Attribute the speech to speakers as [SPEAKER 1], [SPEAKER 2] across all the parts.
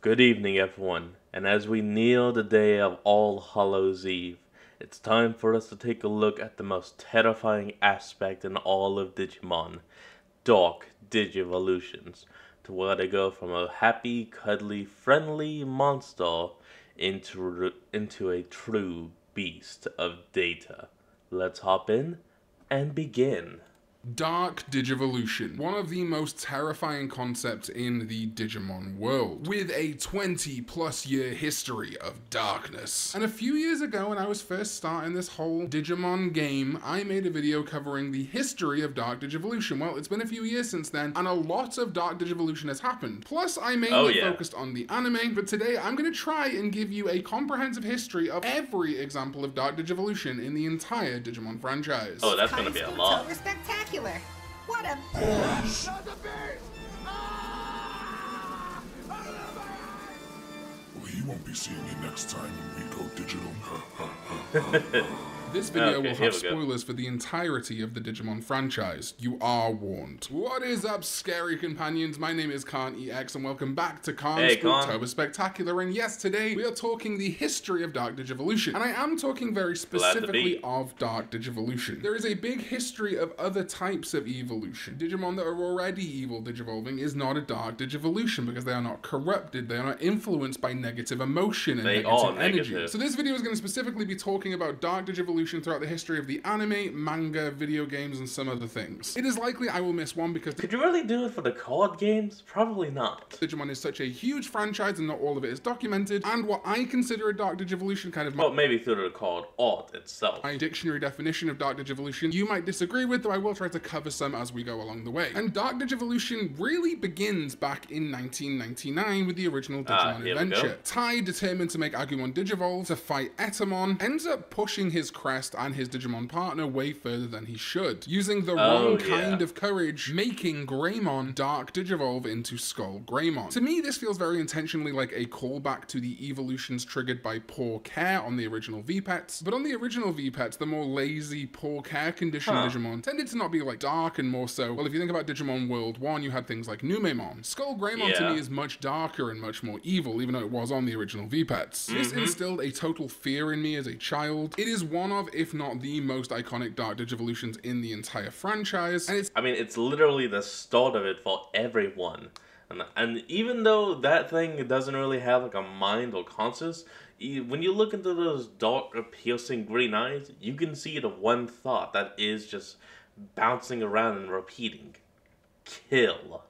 [SPEAKER 1] Good evening, everyone, and as we kneel the day of All Hallows Eve, it's time for us to take a look at the most terrifying aspect in all of Digimon Dark Digivolutions, to where they go from a happy, cuddly, friendly monster into, into a true beast of data. Let's hop in and begin.
[SPEAKER 2] Dark Digivolution, one of the most terrifying concepts in the Digimon world, with a 20 plus year history of darkness. And a few years ago, when I was first starting this whole Digimon game, I made a video covering the history of Dark Digivolution. Well, it's been a few years since then, and a lot of Dark Digivolution has happened. Plus, I mainly
[SPEAKER 1] Oh, yeah.
[SPEAKER 2] focused on the anime, but today I'm going to try and give you a comprehensive history of every example of Dark Digivolution in the entire Digimon franchise.
[SPEAKER 1] Oh, that's gonna be a lot.
[SPEAKER 3] School spectacular. What a beast!
[SPEAKER 4] Well, he won't be seeing me next time when we go digital.
[SPEAKER 2] This video
[SPEAKER 1] Okay,
[SPEAKER 2] will have spoilers for the entirety of the Digimon franchise. You are warned. What is up, scary companions? My name is Karn EX, and welcome back to Karn's
[SPEAKER 1] Hey, Khan.
[SPEAKER 2] Spectacular. And yes, today we are talking the history of Dark Digivolution. And I am talking very specifically of Dark Digivolution. There is a big history of other types of evolution. Digimon that are already evil digivolving is not a Dark Digivolution because they are not corrupted, they are not influenced by negative emotion and
[SPEAKER 1] They
[SPEAKER 2] negative
[SPEAKER 1] are
[SPEAKER 2] energy.
[SPEAKER 1] negative.
[SPEAKER 2] So this video is going to specifically be talking about Dark Digivolution throughout the history of the anime, manga, video games, and some other things. It is likely I will miss one because
[SPEAKER 1] Could you really do it for the card games? Probably not.
[SPEAKER 2] Digimon is such a huge franchise and not all of it is documented, and what I consider a Dark Digivolution kind of
[SPEAKER 1] Well, maybe through the card art itself.
[SPEAKER 2] my dictionary definition of Dark Digivolution you might disagree with, though I will try to cover some as we go along the way. And Dark Digivolution really begins back in 1999 with the original
[SPEAKER 1] Ah,
[SPEAKER 2] Digimon
[SPEAKER 1] we
[SPEAKER 2] adventure. Tai, determined to make Agumon Digivolve to fight Etamon, ends up pushing his crest and his Digimon partner way further than he should, using the
[SPEAKER 1] Oh,
[SPEAKER 2] wrong
[SPEAKER 1] yeah.
[SPEAKER 2] kind of courage, making Greymon Dark Digivolve into Skull Greymon. To me, this feels very intentionally like a callback to the evolutions triggered by poor care on the original V-Pets, but on the original V-Pets, the more lazy, poor care condition
[SPEAKER 1] Huh.
[SPEAKER 2] Digimon tended to not be like dark and more so, well, if you think about Digimon World 1, you had things like Numemon. Skull Greymon to me is much darker and much more evil, even though it was on the original V-Pets. This
[SPEAKER 1] Mm-hmm.
[SPEAKER 2] instilled a total fear in me as a child. It is one of, if not the most iconic Dark Digivolutions in the entire franchise, and it's
[SPEAKER 1] I mean, it's literally the start of it for everyone. And, and even though that thing doesn't really have like a mind or conscience, when you look into those dark, piercing green eyes, you can see the one thought that is just bouncing around and repeating kill.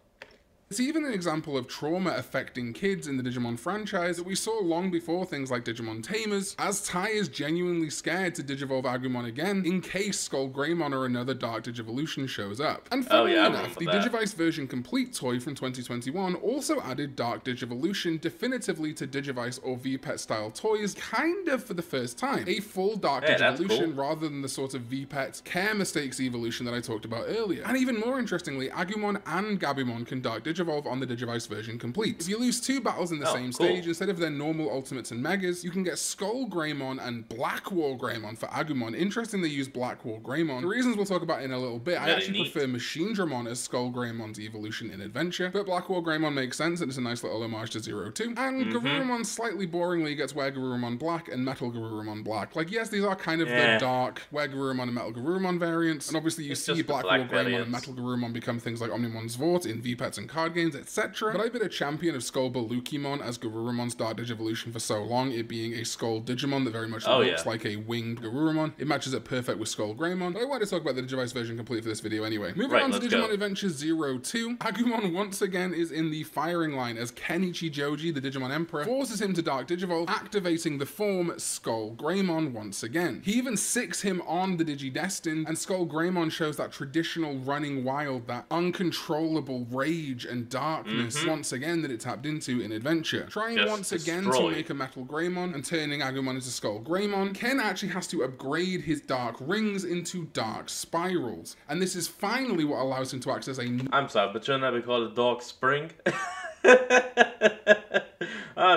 [SPEAKER 2] It's even an example of trauma affecting kids in the Digimon franchise that we saw long before things like Digimon Tamers, as Tai is genuinely scared to Digivolve Agumon again in case Skull Greymon or another Dark Digivolution shows up. And
[SPEAKER 1] Oh, yeah,
[SPEAKER 2] enough, the
[SPEAKER 1] that.
[SPEAKER 2] Digivice version Complete toy from 2021 also added Dark Digivolution definitively to Digivice or VPET style toys, kind of for the first time. A full Dark
[SPEAKER 1] that's
[SPEAKER 2] Digivolution
[SPEAKER 1] cool.
[SPEAKER 2] rather than the sort of VPET care mistakes evolution that I talked about earlier. And even more interestingly, Agumon and Gabumon can Dark Digivolve on the Digivice version complete. If you lose two battles in the
[SPEAKER 1] Oh,
[SPEAKER 2] same
[SPEAKER 1] cool.
[SPEAKER 2] stage, instead of their normal ultimates and megas, you can get Skull Greymon and Black War Greymon for Agumon. Interesting they use Black War Greymon. The reasons we'll talk about in a little bit. I actually
[SPEAKER 1] neat.
[SPEAKER 2] prefer Machine Dramon as Skull Greymon's evolution in Adventure, but Black War Greymon makes sense and it's a nice little homage to Zero Two. And
[SPEAKER 1] Mm-hmm.
[SPEAKER 2] Garurumon slightly boringly gets Were Garurumon Black and Metal Garurumon Black. Like, yes, these are kind of
[SPEAKER 1] Yeah.
[SPEAKER 2] the dark Were Garurumon and Metal Garurumon variants, and obviously you
[SPEAKER 1] It's
[SPEAKER 2] see Black
[SPEAKER 1] black
[SPEAKER 2] War Greymon and. Metal Garurumon become things like Omnimon Zwart in V-Pets and card games, etc. But I've been a champion of Skull Baluchimon as Garurumon's Dark Digivolution for so long, it being a Skull Digimon that very much
[SPEAKER 1] Oh,
[SPEAKER 2] looks
[SPEAKER 1] yeah.
[SPEAKER 2] like a winged Garurumon. It matches up perfect with Skull Greymon, but I wanted to talk about the Digivice version complete for this video anyway. Moving
[SPEAKER 1] Right,
[SPEAKER 2] on to Digimon
[SPEAKER 1] go.
[SPEAKER 2] Adventure 02, Agumon once again is in the firing line as Ken Ichijoji, the Digimon Emperor, forces him to Dark Digivolve, activating the form Skull Greymon once again. He even sicks him on the Digidestined, and Skull Greymon shows that traditional running wild, that uncontrollable rage and darkness once again that it tapped into in Adventure. Trying
[SPEAKER 1] Mm-hmm. Just
[SPEAKER 2] once again to make a Metal Greymon and turning Agumon into Skull Greymon, Ken actually has to upgrade his Dark Rings into Dark Spirals, and this is finally what allows him to access a
[SPEAKER 1] I'm sorry, but shouldn't that be called a dark spring?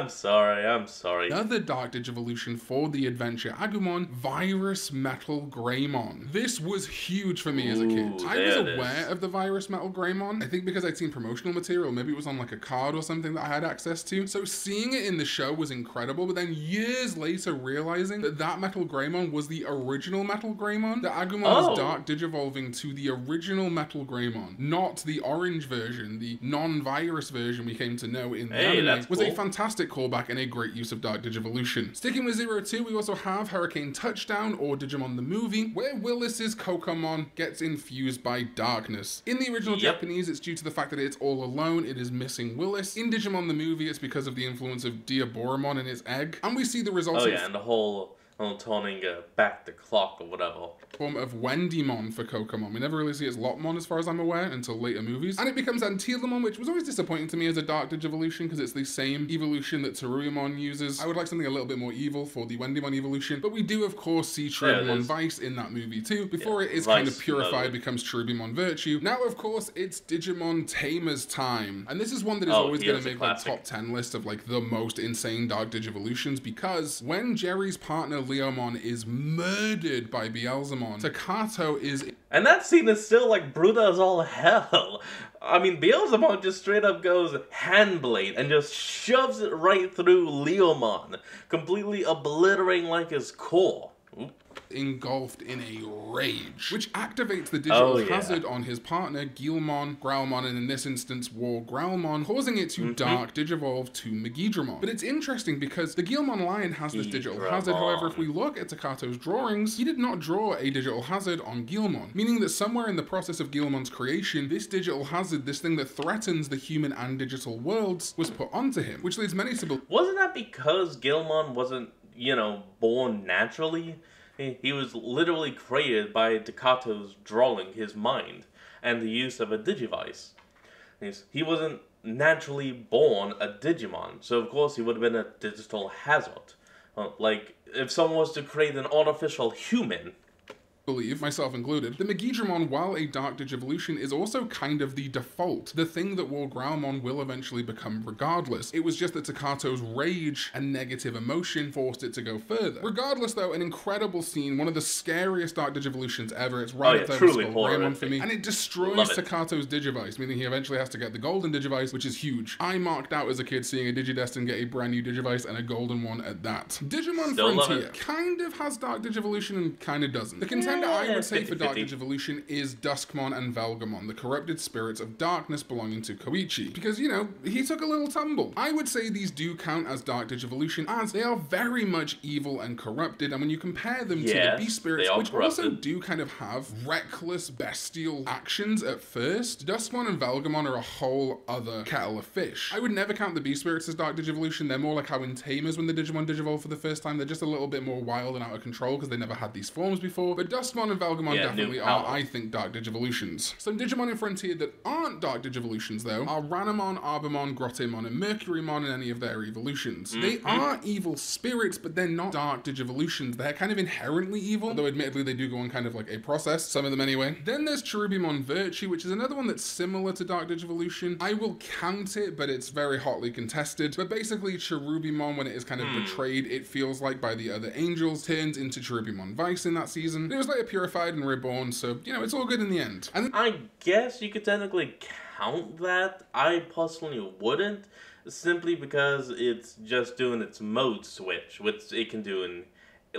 [SPEAKER 1] I'm sorry, I'm sorry.
[SPEAKER 2] Another Dark Digivolution for the adventure Agumon, Virus Metal Greymon. This was huge for me as a kid. I was aware of the Virus Metal Greymon. I think because I'd seen promotional material, maybe it was on like a card or something that I had access to. So seeing it in the show was incredible, but then years later realizing that that Metal Greymon was the original Metal Greymon, that Agumon
[SPEAKER 1] Oh.
[SPEAKER 2] was Dark Digivolving to the original Metal Greymon, not the orange version, the non-virus version we came to know in the
[SPEAKER 1] Hey,
[SPEAKER 2] anime, was a fantastic callback and a great use of Dark Digivolution. Sticking with Zero Two, we also have Hurricane Touchdown or Digimon the Movie, where Willis's Kokomon gets infused by darkness. In the original
[SPEAKER 1] Yep.
[SPEAKER 2] Japanese, it's due to the fact that it's all alone, it is missing Willis. In Digimon the Movie, it's because of the influence of Diaboromon and its egg. And we see the results
[SPEAKER 1] Oh
[SPEAKER 2] of
[SPEAKER 1] yeah, and the whole turning uh, back the clock or whatever.
[SPEAKER 2] form of Wendymon for Kokomon. We never really see its Lopmon as far as I'm aware until later movies. And it becomes Antylamon, which was always disappointing to me as a Dark Digivolution because it's the same evolution that Terriermon uses. I would like something a little bit more evil for the Wendymon evolution, but we do of course see Cherubimon
[SPEAKER 1] is.
[SPEAKER 2] Vice in that movie too, before
[SPEAKER 1] Yeah,
[SPEAKER 2] it is kind of purified,
[SPEAKER 1] mode.
[SPEAKER 2] becomes Cherubimon Virtue. Now of course it's Digimon Tamer's time. And this is one that is
[SPEAKER 1] Oh,
[SPEAKER 2] always going to make my
[SPEAKER 1] classic.
[SPEAKER 2] top 10 list of like the most insane Dark Digivolutions because when Jerry's partner Leomon is murdered by Beelzemon, Takato is
[SPEAKER 1] And that scene is still like brutal as all hell. I mean, Beelzebub just straight up goes handblade and just shoves it right through Leomon, completely obliterating like his core. Oop.
[SPEAKER 2] engulfed in a rage, which activates the digital
[SPEAKER 1] Oh, yeah.
[SPEAKER 2] hazard on his partner, Guilmon, Growlmon, and in this instance, War Growlmon, causing it
[SPEAKER 1] Mm-hmm.
[SPEAKER 2] to dark digivolve to Megidramon. But it's interesting because the Guilmon lion has this digital hazard. However, if we look at Takato's drawings, he did not draw a digital hazard on Guilmon, meaning that somewhere in the process of Guilmon's creation, this digital hazard, this thing that threatens the human and digital worlds, was put onto him, which leads many to believe
[SPEAKER 1] Wasn't that because Guilmon wasn't, you know, born naturally? He, was literally created by Takato's drawing his mind and the use of a Digivice. He wasn't naturally born a Digimon, so of course he would have been a digital hazard. Like, if someone was to create an artificial human,
[SPEAKER 2] believe, myself included, the Megidramon, while a Dark Digivolution, is also kind of the default, the thing that War Growlmon will eventually become regardless. It was just that Takato's rage and negative emotion forced it to go further. Regardless, though, an incredible scene, one of the scariest Dark Digivolutions ever. It's right
[SPEAKER 1] Oh, yeah,
[SPEAKER 2] there
[SPEAKER 1] truly
[SPEAKER 2] with for me, and it destroys
[SPEAKER 1] Love.
[SPEAKER 2] Takato's Digivice, meaning he eventually has to get the golden Digivice, which is huge. I marked out as a kid seeing a Digidestin get a brand new Digivice and a golden one at that. Digimon
[SPEAKER 1] Still
[SPEAKER 2] Frontier kind of has Dark Digivolution and kind of doesn't. The I would say for Dark
[SPEAKER 1] 50-50.
[SPEAKER 2] Digivolution is Duskmon and Velgemon, the corrupted spirits of darkness belonging to Koichi. Because, you know, he took a little tumble. I would say these do count as Dark Digivolution, as they are very much evil and corrupted, and when you compare them to the Beast Spirits, which also do kind of have reckless, bestial actions at first, Duskmon and Velgemon are a whole other kettle of fish. I would never count the Beast Spirits as Dark Digivolution. They're more like how in Tamers, when the Digimon Digivolve for the first time, they're just a little bit more wild and out of control because they never had these forms before. But Duskmon and Velgemon
[SPEAKER 1] Yeah,
[SPEAKER 2] definitely are. I think, Dark Digivolutions. Some Digimon in Frontier that aren't Dark Digivolutions, though, are Ranamon, Arbormon, Grottomon, and Mercurymon in any of their evolutions. They
[SPEAKER 1] Mm-hmm.
[SPEAKER 2] are evil spirits, but they're not Dark Digivolutions. They're kind of inherently evil, although admittedly they do go on kind of like a process, some of them anyway. Then there's Cherubimon Virtue, which is another one that's similar to Dark Digivolution. I will count it, but it's very hotly contested. But basically, Cherubimon, when it is kind of betrayed, it feels like by the other angels, turns into Cherubimon Vice in that season. It was later purified and reborn, so, you know, it's all good in the end. And
[SPEAKER 1] I guess you could technically count that. I personally wouldn't, simply because it's just doing its mode switch, which it can do in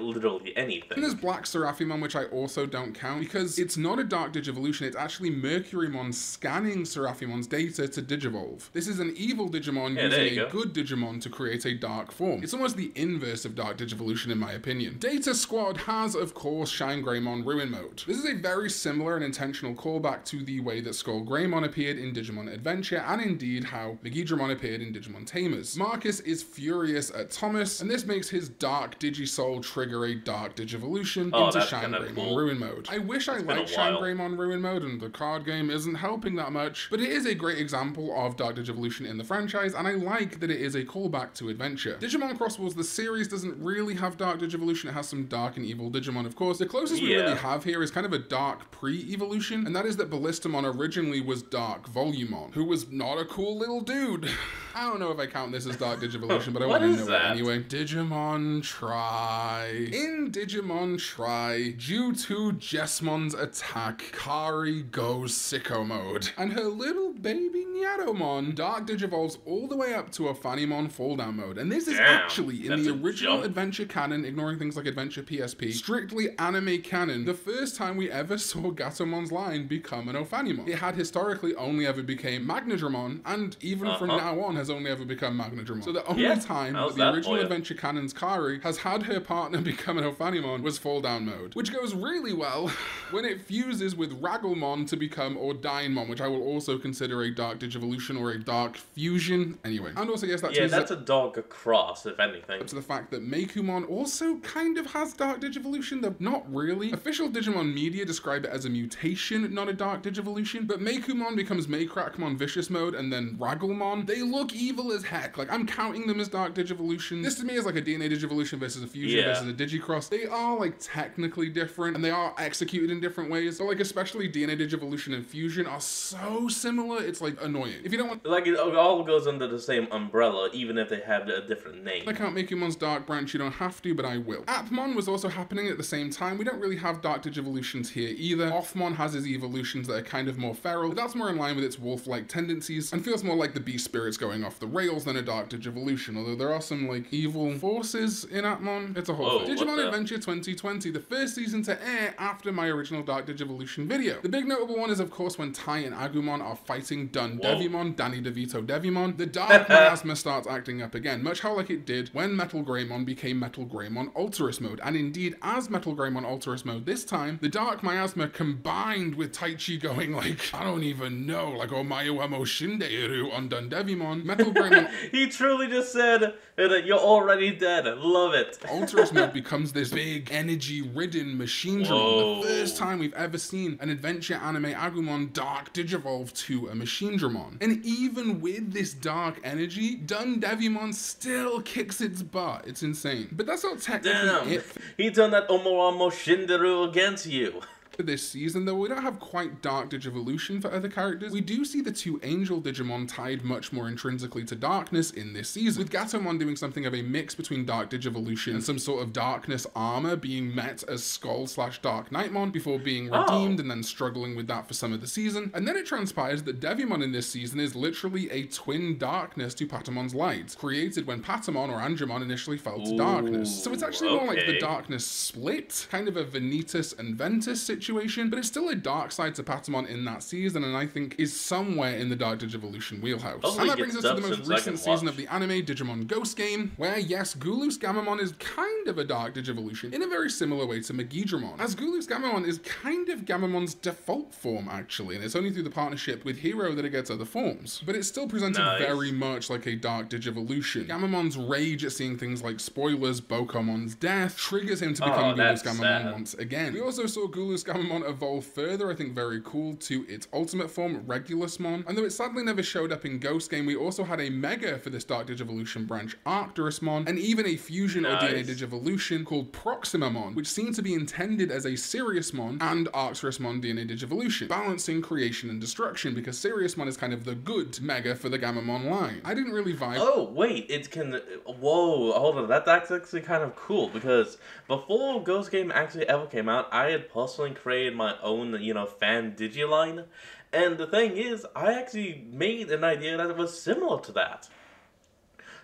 [SPEAKER 1] literally
[SPEAKER 2] And
[SPEAKER 1] anything.
[SPEAKER 2] there's Black Seraphimon, which I also don't count because it's not a Dark Digivolution, it's actually Mercurymon scanning Seraphimon's data to Digivolve. This is an evil Digimon
[SPEAKER 1] Yeah,
[SPEAKER 2] using a
[SPEAKER 1] go.
[SPEAKER 2] good Digimon to create a dark form. It's almost the inverse of Dark Digivolution, in my opinion. Data Squad has, of course, Shine Greymon Ruin Mode. This is a very similar and intentional callback to the way that Skull Greymon appeared in Digimon Adventure, and indeed how Megidramon appeared in Digimon Tamers. Marcus is furious at Thomas, and this makes his Dark Digisoul trigger a Dark Digivolution
[SPEAKER 1] Oh,
[SPEAKER 2] into
[SPEAKER 1] that's kinda
[SPEAKER 2] Shine
[SPEAKER 1] Greymon.
[SPEAKER 2] Ruin Mode. I wish I
[SPEAKER 1] It's been a
[SPEAKER 2] liked
[SPEAKER 1] while.
[SPEAKER 2] Shine Greymon Ruin Mode, and the card game isn't helping that much, but it is a great example of Dark Digivolution in the franchise, and I like that it is a callback to Adventure. Digimon Cross Wars, the series, doesn't really have Dark Digivolution, it has some Dark and Evil Digimon, of course. The closest we really have here is kind of a Dark pre-evolution, and that is that Ballistamon originally was Dark Volumon, who was not a cool little dude. I don't know if I count this as Dark Digivolution, but I want to know it anyway. Digimon Tri. In Digimon Tri, due to Jesmon's attack, Kari goes sicko mode. And her little baby Nyaromon Dark Digivolves all the way up to a Ophanimon fall down mode. And this is
[SPEAKER 1] Damn,
[SPEAKER 2] actually in the original. Adventure canon, ignoring things like Adventure PSP, strictly anime canon, the first time we ever saw Gatomon's line become an Ophanimon. It had historically only ever became Magnadramon, and even from
[SPEAKER 1] Uh-huh.
[SPEAKER 2] now on has only ever become Magnadramon. So the only
[SPEAKER 1] Yeah,
[SPEAKER 2] time that the
[SPEAKER 1] that
[SPEAKER 2] original? Adventure canon's Kari has had her partner become an Ophanimon was Fall Down mode, which goes really well when it fuses with Raguelmon to become Ordainemon, which I will also consider a Dark Digivolution or a Dark Fusion. Anyway, and also yes, that
[SPEAKER 1] Yeah, that's a dog across, if anything.
[SPEAKER 2] to the fact that Meikumon also kind of has Dark Digivolution, though not really. Official Digimon media describe it as a mutation, not a Dark Digivolution, but Meikumon becomes Meicrackmon Vicious Mode and then Raguelmon. They look evil as heck. Like, I'm counting them as Dark Digivolution. This to me is like a DNA Digivolution versus a Fusion
[SPEAKER 1] Yeah.
[SPEAKER 2] versus a Digicross. They are, like, technically different, and they are executed in different ways. So, like, especially DNA Digivolution and Fusion are so similar, it's, like, annoying. If you don't want
[SPEAKER 1] Like, it all goes under the same umbrella, even if they have a different name.
[SPEAKER 2] I can't make you Mon's Dark Branch, you don't have to, but I will. Appmon was also happening at the same time. We don't really have Dark Digivolutions here either. Offmon has his evolutions that are kind of more feral, but that's more in line with its wolf-like tendencies, and feels more like the beast spirits going off the rails than a Dark Digivolution, although there are some, like, evil forces in Appmon. It's a whole
[SPEAKER 1] Whoa, what
[SPEAKER 2] Digimon
[SPEAKER 1] the-
[SPEAKER 2] Adventure 2020, the first season to air after my original Dark Digivolution video. The big notable one is, of course, when Tai and Agumon are fighting Dun
[SPEAKER 1] Whoa.
[SPEAKER 2] Devimon, Danny DeVito Devimon. The Dark Miasma starts acting up again, much how like it did when Metal Greymon became Metal Greymon Alterous mode. And indeed, as Metal Greymon Alterous mode this time, the Dark Miasma combined with Taichi going like, I don't even know, like Omayo Amo Shindeiru on Dun Devimon. Metal Greymon
[SPEAKER 1] he truly just said that you're already dead. Love it.
[SPEAKER 2] Alterous mode becomes this big energy ridden machine drum.
[SPEAKER 1] Whoa.
[SPEAKER 2] The first time we've ever seen an adventure anime Agumon dark digivolve to a machine dramon. And even with this dark energy, Dun Devimon still kicks its butt. It's insane. But that's not technically
[SPEAKER 1] Damn.
[SPEAKER 2] it
[SPEAKER 1] He turned that Omoramo Shinderu against you.
[SPEAKER 2] for this season, though we don't have quite Dark Digivolution for other characters. We do see the two Angel Digimon tied much more intrinsically to darkness in this season, with Gatomon doing something of a mix between Dark Digivolution and some sort of darkness armor being met as Skull slash Dark Nightmon before being
[SPEAKER 1] Oh.
[SPEAKER 2] redeemed and then struggling with that for some of the season. And then it transpires that Devimon in this season is literally a twin darkness to Patamon's light, created when Patamon or Angemon initially fell to darkness. So it's actually more like the darkness split, kind of a Vanitas and Ventus situation, but it's still a dark side to Patamon in that season, and I think is somewhere in the Dark Digivolution wheelhouse.
[SPEAKER 1] Hopefully
[SPEAKER 2] and that brings us to the most
[SPEAKER 1] since I can
[SPEAKER 2] recent season of the anime Digimon Ghost game, where yes, Gulus Gammamon is kind of a Dark Digivolution in a very similar way to Megidramon, as Gulus Gammamon is kind of Gammamon's default form actually, and it's only through the partnership with Hiro that it gets other forms, but it's still presented
[SPEAKER 1] Nice.
[SPEAKER 2] very much like a Dark Digivolution. Gammamon's rage at seeing things like spoilers, Bokomon's death, triggers him to become
[SPEAKER 1] Oh,
[SPEAKER 2] Gulus Gammamon
[SPEAKER 1] sad.
[SPEAKER 2] once again. We also saw Gulus Gammamon evolve further, I think very cool, to its ultimate form, Regulusmon. And though it sadly never showed up in Ghost Game, we also had a Mega for this Dark Digivolution branch, Arcturusmon, and even a fusion or DNA
[SPEAKER 1] Nice.
[SPEAKER 2] Digivolution called Proximamon, which seemed to be intended as a Siriusmon and Arcturusmon DNA Digivolution, balancing creation and destruction, because Siriusmon is kind of the good Mega for the Gammamon line. I didn't really vibe
[SPEAKER 1] Oh wait, it can. Whoa, hold on. That that's actually kind of cool because before Ghost Game actually ever came out, I had personally created my own, you know, fan digiline, and the thing is, I actually made an idea that was similar to that.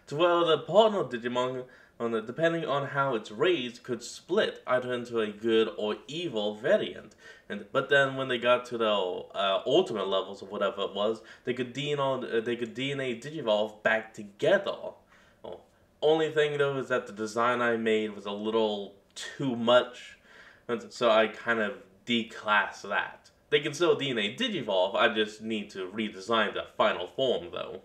[SPEAKER 1] To where the partner Digimon, depending on how it's raised, could split either into a good or evil variant. And but then when they got to the uh, ultimate levels of whatever it was, they could DNA uh, they could DNA digivolve back together. Oh, only thing though is that the design I made was a little too much, and so I kind of declassed that. They can still DNA digivolve. I just need to redesign the final form though.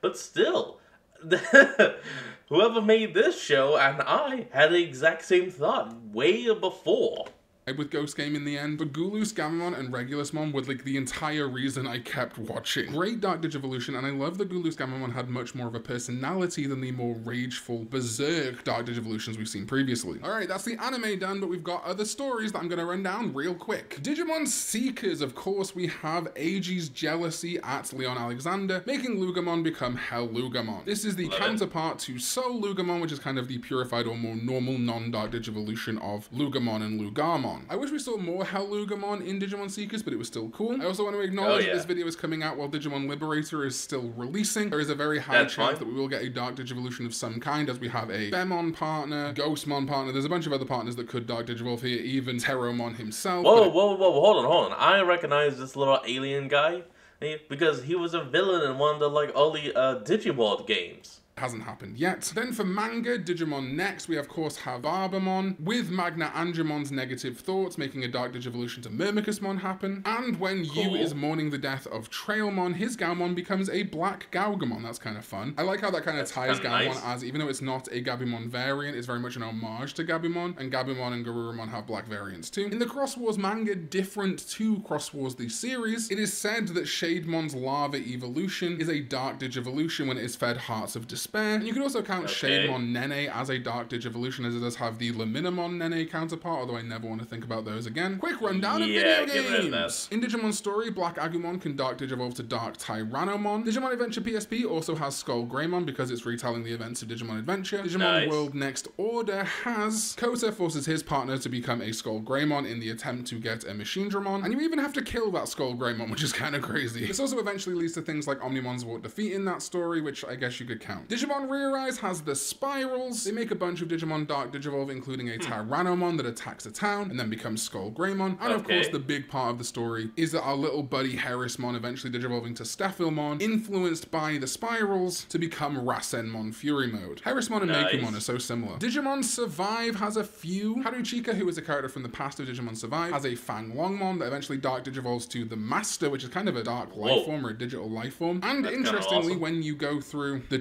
[SPEAKER 1] But still, whoever made this show and I had the exact same thought way before.
[SPEAKER 2] With Ghost Game in the end, but Gulus, Gammamon, and Regulusmon were like the entire reason I kept watching. Great Dark Digivolution, and I love that Gulus Gammamon had much more of a personality than the more rageful, berserk Dark Digivolutions we've seen previously. Alright, that's the anime done, but we've got other stories that I'm gonna run down real quick. Digimon Seekers, of course, we have Eiji's jealousy at Leon Alexander, making Lugamon become Hell Lugamon. This is the counterpart to Soul Lugamon, which is kind of the purified or more normal non-Dark Digivolution of Lugamon and Lugamon. I wish we saw more Hell Lugamon in Digimon Seekers, but it was still cool. I also want to acknowledge
[SPEAKER 1] Oh, yeah.
[SPEAKER 2] that this video is coming out while Digimon Liberator is still releasing. There is a very high
[SPEAKER 1] That's
[SPEAKER 2] chance
[SPEAKER 1] fine.
[SPEAKER 2] that we will get a Dark Digivolution of some kind, as we have a Femon partner, Ghostmon partner. There's a bunch of other partners that could Dark Digivolve here, even Terromon himself.
[SPEAKER 1] Whoa, whoa, whoa, hold on, hold on. I recognize this little alien guy eh, because he was a villain in one of the like early uh, Digiworld games.
[SPEAKER 2] Hasn't happened yet. Then for manga, Digimon next, we of course have Barbamon, with Magna Angemon's negative thoughts, making a Dark Digivolution to Myrmicusmon happen. And when Yu is mourning the death of Trailmon, his Gaomon becomes a Black Gaogamon. That's kind of fun. I like how that kind of
[SPEAKER 1] That's
[SPEAKER 2] ties Gaomon
[SPEAKER 1] nice.
[SPEAKER 2] as, even though it's not a Gabumon variant, it's very much an homage to Gabumon, and Gabumon and Garurumon have black variants too. In the Cross Wars manga, different to Cross Wars the series, it is said that Shademon's Lava Evolution is a Dark Digivolution when it is fed Hearts of Despair. And you could also count
[SPEAKER 1] Okay.
[SPEAKER 2] Shademon Nene as a Dark Digivolution, as it does have the Laminamon Nene counterpart, although I never want to think about those again. Quick rundown of
[SPEAKER 1] Yeah,
[SPEAKER 2] video
[SPEAKER 1] get rid of that.
[SPEAKER 2] games! In Digimon Story, Black Agumon can Dark Digivolve to Dark Tyrannomon. Digimon Adventure PSP also has Skull Greymon because it's retelling the events of Digimon Adventure. Digimon
[SPEAKER 1] Nice.
[SPEAKER 2] World Next Order has Kota forces his partner to become a Skull Greymon in the attempt to get a Machine Dramon, and you even have to kill that Skull Greymon, which is kind of crazy. This also eventually leads to things like Omnimon's War defeat in that story, which I guess you could count. Digimon ReArise has the Spirals. They make a bunch of Digimon Dark Digivolve, including a hmm. Tyrannomon that attacks a town and then becomes Skull Greymon. And of course, the big part of the story is that our little buddy Harrismon eventually digivolving to Stiefilmon, influenced by the spirals to become Rasenmon Fury Mode. Harrismon and
[SPEAKER 1] Nice.
[SPEAKER 2] Meikumon are so similar. Digimon Survive has a few. Haruchika, who is a character from the past of Digimon Survive, has a Fang Longmon that eventually Dark Digivolves to the Master, which is kind of a dark
[SPEAKER 1] Whoa.
[SPEAKER 2] life form or a digital life form. And
[SPEAKER 1] That's
[SPEAKER 2] interestingly,
[SPEAKER 1] awesome.
[SPEAKER 2] when you go through the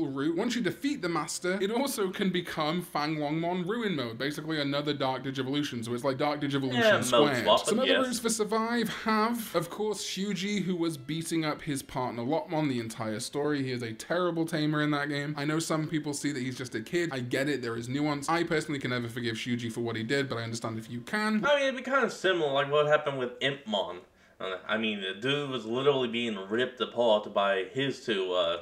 [SPEAKER 2] route, once you defeat the Master, it also can become Fang Longmon Ruin Mode, basically another Dark Digivolution. So it's like Dark Digivolution
[SPEAKER 1] Yeah,
[SPEAKER 2] squared. Some other
[SPEAKER 1] yes.
[SPEAKER 2] routes for Survive have, of course, Shuji, who was beating up his partner Lopmon the entire story. He is a terrible tamer in that game. I know some people see that he's just a kid. I get it, there is nuance. I personally can never forgive Shuji for what he did, but I understand if you can.
[SPEAKER 1] I mean, it'd be kind of similar, like what happened with Impmon. Uh, I mean, the dude was literally being ripped apart by his two uh,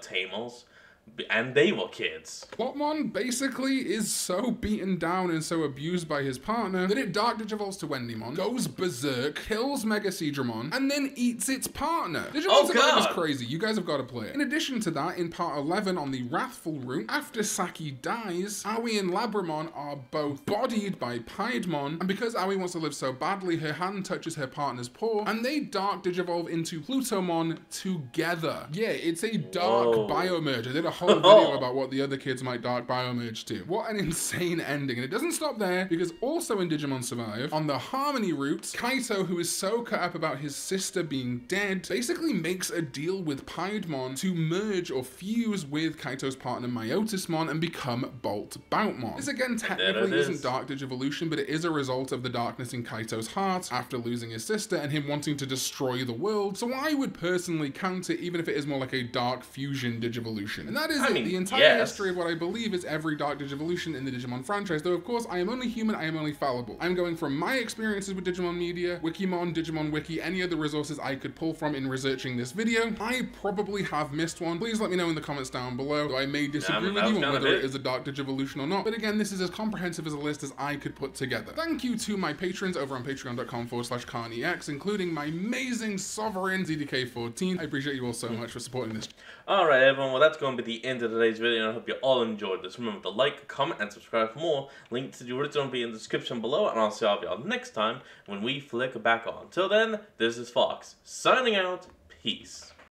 [SPEAKER 1] and they were kids.
[SPEAKER 2] Lopmon basically is so beaten down and so abused by his partner that it Dark Digivolves to Wendymon, goes berserk, kills Mega Seadramon, and then eats its partner. Digimon
[SPEAKER 1] Oh,
[SPEAKER 2] is crazy. You guys have got to play it. In addition to that, in part 11 on the Wrathful route, after Saki dies, Aoi and Labramon are both bodied by Piedmon, and because Aoi wants to live so badly, her hand touches her partner's paw, and they Dark Digivolve into Plutomon together. Yeah, it's a dark
[SPEAKER 1] Whoa.
[SPEAKER 2] biomerge. I did a whole video about what the other kids might dark biomerge to. What an insane ending. And it doesn't stop there, because also in Digimon Survive, on the Harmony route, Kaito, who is so cut up about his sister being dead, basically makes a deal with Piedmon to merge or fuse with Kaito's partner Myotismon and become Bolt Boutamon. This again technically isn't. Dark Digivolution, but it is a result of the darkness in Kaito's heart after losing his sister and him wanting to destroy the world. So I would personally count it, even if it is more like a Dark Fusion Digivolution. And that is
[SPEAKER 1] I
[SPEAKER 2] it.
[SPEAKER 1] mean,
[SPEAKER 2] the entire
[SPEAKER 1] yes.
[SPEAKER 2] history of what I believe is every Dark Digivolution in the Digimon franchise, though of course I am only human, I am only fallible. I'm going from my experiences with Digimon Media, Wikimon, Digimon Wiki, any other resources I could pull from in researching this video. I probably have missed one. Please let me know in the comments down below, though I may disagree
[SPEAKER 1] that
[SPEAKER 2] with you on whether it
[SPEAKER 1] big.
[SPEAKER 2] a Dark Digivolution or not. But again, this is as comprehensive as a list as I could put together. Thank you to my patrons over on patreon.com forward slash KarnEX, including my amazing sovereign ZDK14. I appreciate you all so hmm. much for supporting this.
[SPEAKER 1] Alright, everyone, well, that's going to be the end of today's video, and I hope you all enjoyed this. Remember to like, comment, and subscribe for more. Link to the original will be in the description below, and I'll see all of y'all next time when we flick back on. Till then, this is Fox, signing out. Peace.